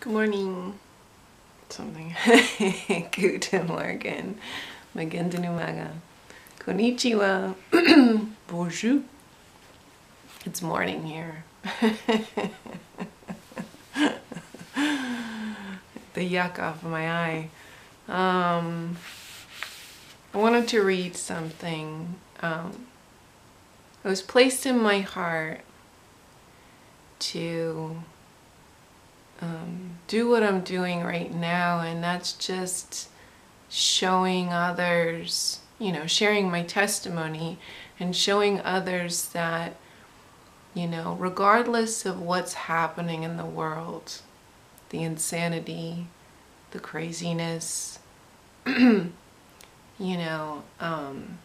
Good morning. Something. Guten Morgen. Magandang umaga. Konnichiwa. Bonjour. It's morning here. the yuck off of my eye. Um, I wanted to read something. Um, it was placed in my heart to um, do what I'm doing right now, and that's just showing others, you know, sharing my testimony and showing others that, you know, regardless of what's happening in the world, the insanity, the craziness, you know, um,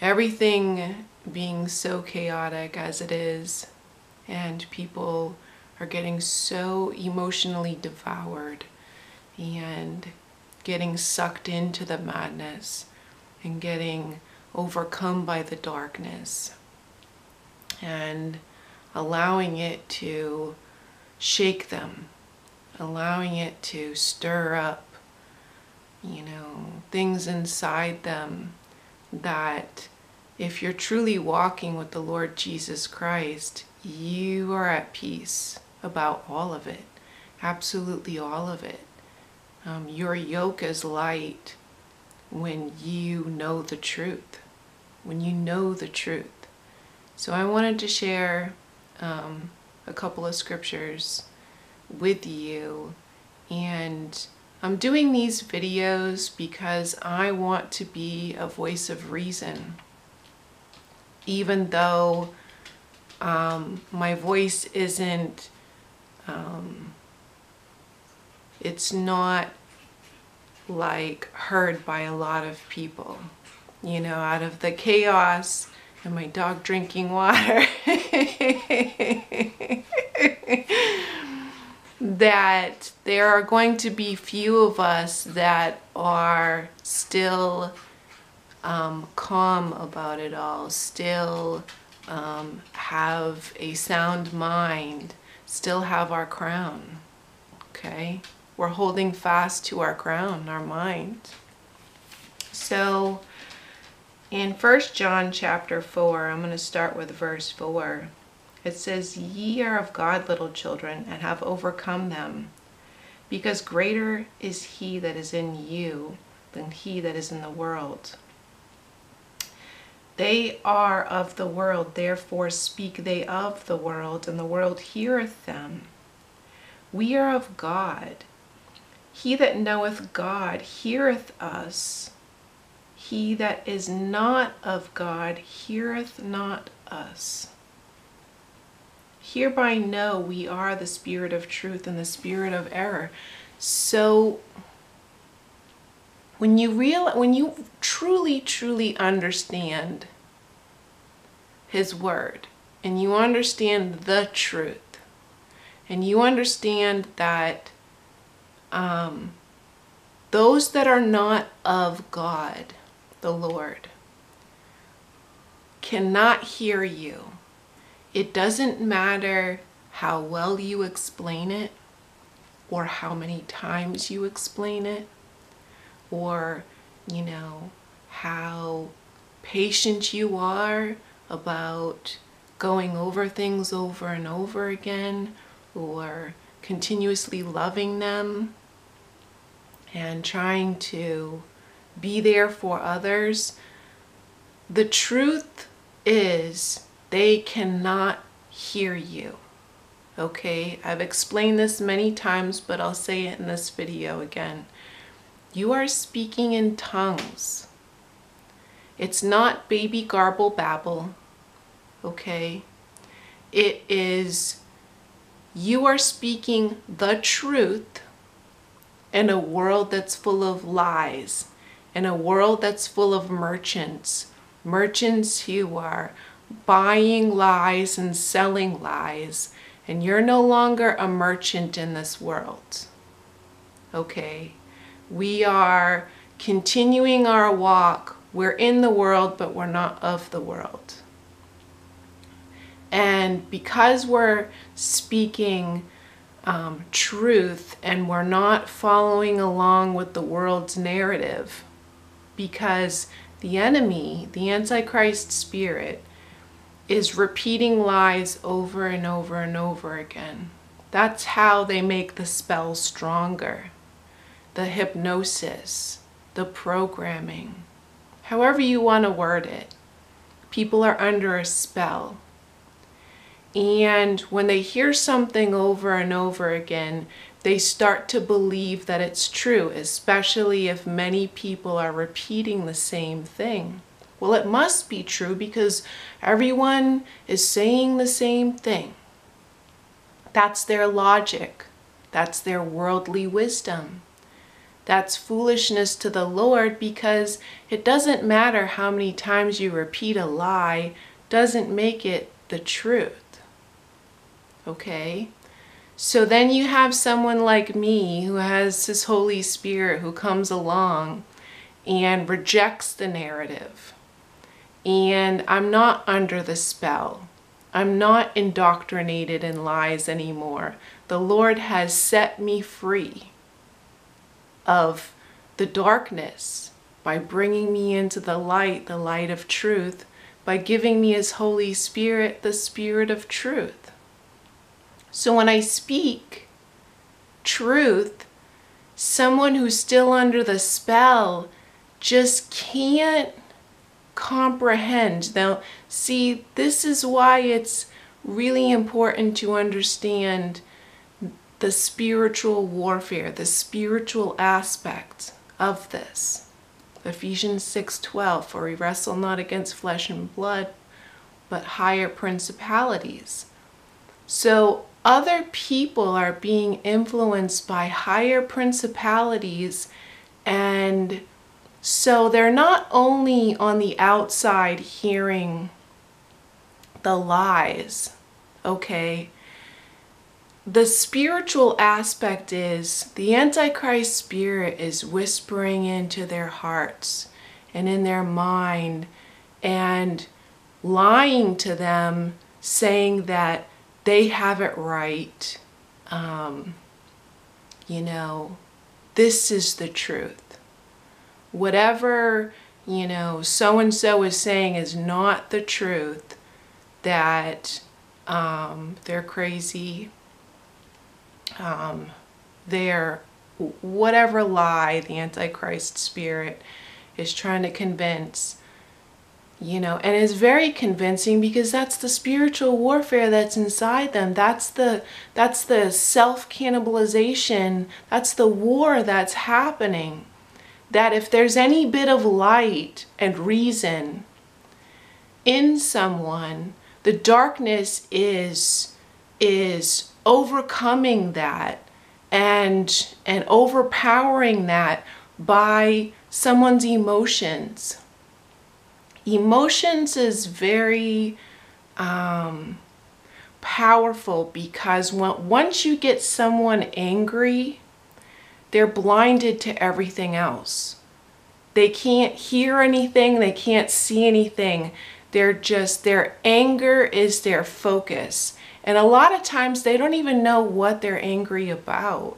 everything being so chaotic as it is, and people are getting so emotionally devoured and getting sucked into the madness and getting overcome by the darkness and allowing it to shake them, allowing it to stir up, you know, things inside them that if you're truly walking with the Lord Jesus Christ, you are at peace about all of it, absolutely all of it. Um, your yoke is light when you know the truth, when you know the truth. So I wanted to share um, a couple of scriptures with you and I'm doing these videos because I want to be a voice of reason even though um, my voice isn't um, it's not like heard by a lot of people. You know out of the chaos and my dog drinking water that there are going to be few of us that are still um, calm about it all still um, have a sound mind still have our crown. Okay? We're holding fast to our crown, our mind. So in First John chapter 4, I'm going to start with verse 4. It says, Ye are of God, little children, and have overcome them, because greater is he that is in you than he that is in the world. They are of the world, therefore speak they of the world, and the world heareth them. We are of God. He that knoweth God heareth us. He that is not of God heareth not us. Hereby know we are the spirit of truth and the spirit of error. So when you real when you truly truly understand his word and you understand the truth and you understand that um, those that are not of God the Lord cannot hear you. It doesn't matter how well you explain it or how many times you explain it or, you know, how patient you are about going over things over and over again or continuously loving them and trying to be there for others. The truth is they cannot hear you. Okay, I've explained this many times, but I'll say it in this video again. You are speaking in tongues. It's not baby garble babble, okay? It is you are speaking the truth in a world that's full of lies, in a world that's full of merchants, merchants who are buying lies and selling lies, and you're no longer a merchant in this world. Okay? We are continuing our walk. We're in the world, but we're not of the world. And because we're speaking um, truth and we're not following along with the world's narrative because the enemy, the Antichrist spirit, is repeating lies over and over and over again. That's how they make the spell stronger. The hypnosis, the programming, however you want to word it. People are under a spell. And when they hear something over and over again, they start to believe that it's true, especially if many people are repeating the same thing. Well, it must be true because everyone is saying the same thing. That's their logic. That's their worldly wisdom. That's foolishness to the Lord because it doesn't matter how many times you repeat a lie, doesn't make it the truth. Okay? So then you have someone like me who has this Holy Spirit who comes along and rejects the narrative. And I'm not under the spell. I'm not indoctrinated in lies anymore. The Lord has set me free of the darkness by bringing me into the light, the light of truth, by giving me His Holy Spirit, the Spirit of truth. So when I speak truth, someone who's still under the spell just can't comprehend. Now, see, this is why it's really important to understand the spiritual warfare, the spiritual aspect of this. Ephesians 6:12 for we wrestle not against flesh and blood but higher principalities. So other people are being influenced by higher principalities and so they're not only on the outside hearing the lies, okay? The spiritual aspect is the Antichrist spirit is whispering into their hearts and in their mind and lying to them, saying that they have it right. Um, you know, this is the truth whatever, you know, so and so is saying is not the truth, that um, they're crazy, um, they're whatever lie the Antichrist spirit is trying to convince you know and it's very convincing because that's the spiritual warfare that's inside them. That's the that's the self cannibalization that's the war that's happening. That if there's any bit of light and reason in someone, the darkness is is overcoming that and and overpowering that by someone's emotions. Emotions is very um, powerful because when, once you get someone angry, they're blinded to everything else. They can't hear anything, they can't see anything. They're just, their anger is their focus. And a lot of times they don't even know what they're angry about.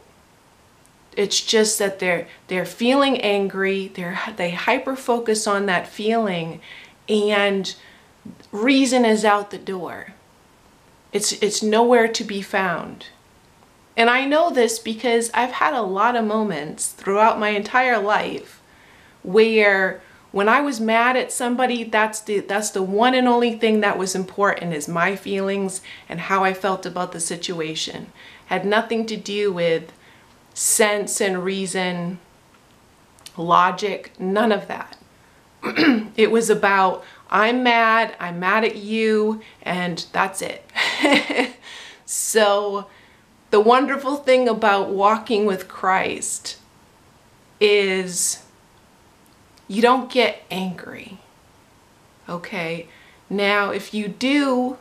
It's just that they're they're feeling angry, they're they hyper focus on that feeling and reason is out the door. It's it's nowhere to be found. And I know this because I've had a lot of moments throughout my entire life where when I was mad at somebody, that's the that's the one and only thing that was important is my feelings and how I felt about the situation. Had nothing to do with sense and reason, logic, none of that. it was about I'm mad, I'm mad at you, and that's it. so the wonderful thing about walking with Christ is you don't get angry. Okay? Now, if you do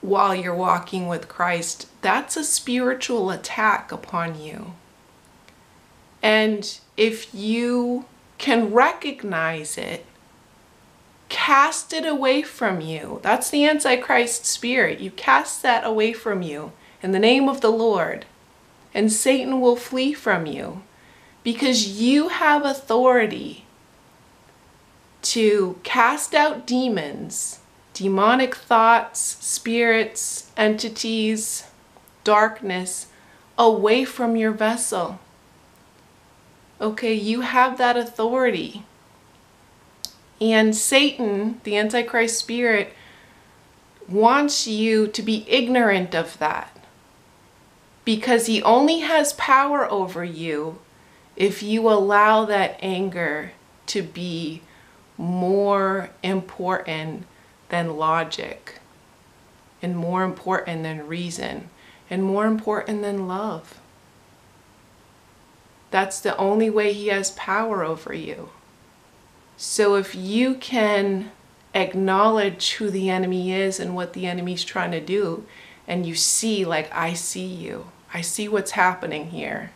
while you're walking with Christ, that's a spiritual attack upon you. And if you can recognize it, cast it away from you. That's the Antichrist spirit. You cast that away from you in the name of the Lord, and Satan will flee from you because you have authority to cast out demons, demonic thoughts, spirits, entities, darkness away from your vessel. Okay, you have that authority. And Satan, the Antichrist spirit, wants you to be ignorant of that because he only has power over you if you allow that anger to be more important than logic and more important than reason and more important than love. That's the only way he has power over you. So if you can acknowledge who the enemy is and what the enemy's trying to do, and you see, like, I see you, I see what's happening here,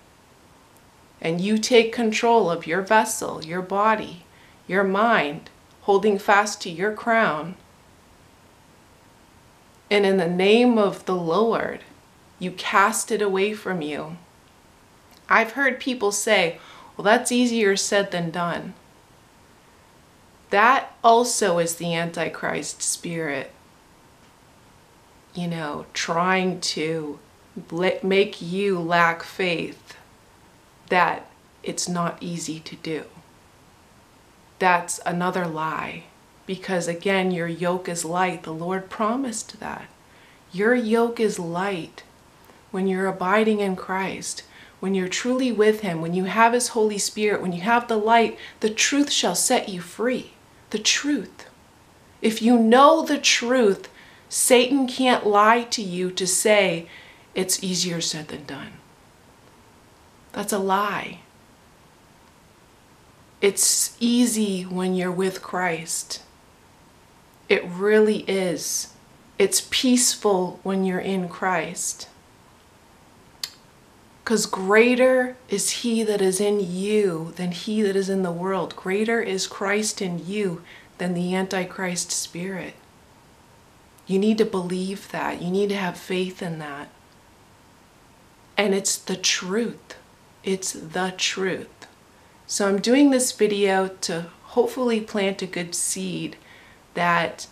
and you take control of your vessel, your body, your mind, holding fast to your crown, and in the name of the Lord, you cast it away from you. I've heard people say, well, that's easier said than done. That also is the Antichrist spirit, you know, trying to make you lack faith that it's not easy to do. That's another lie because again, your yoke is light. The Lord promised that. Your yoke is light when you're abiding in Christ, when you're truly with Him, when you have His Holy Spirit, when you have the light, the truth shall set you free. The truth. If you know the truth, Satan can't lie to you to say it's easier said than done. That's a lie. It's easy when you're with Christ. It really is. It's peaceful when you're in Christ. Because greater is he that is in you than he that is in the world. Greater is Christ in you than the Antichrist spirit. You need to believe that. You need to have faith in that. And it's the truth. It's the truth. So I'm doing this video to hopefully plant a good seed that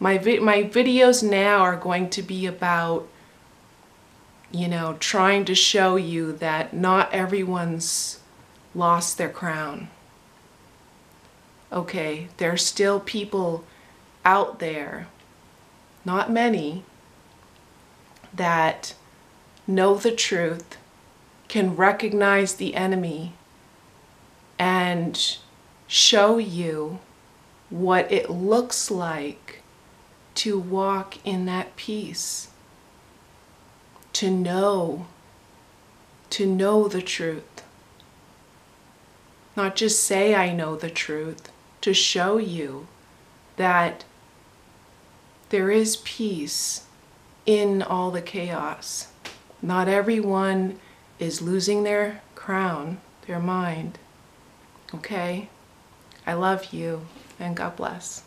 my, vi my videos now are going to be about you know, trying to show you that not everyone's lost their crown. Okay, there's still people out there, not many, that know the truth, can recognize the enemy, and show you what it looks like to walk in that peace to know, to know the truth. Not just say I know the truth, to show you that there is peace in all the chaos. Not everyone is losing their crown, their mind. Okay? I love you and God bless.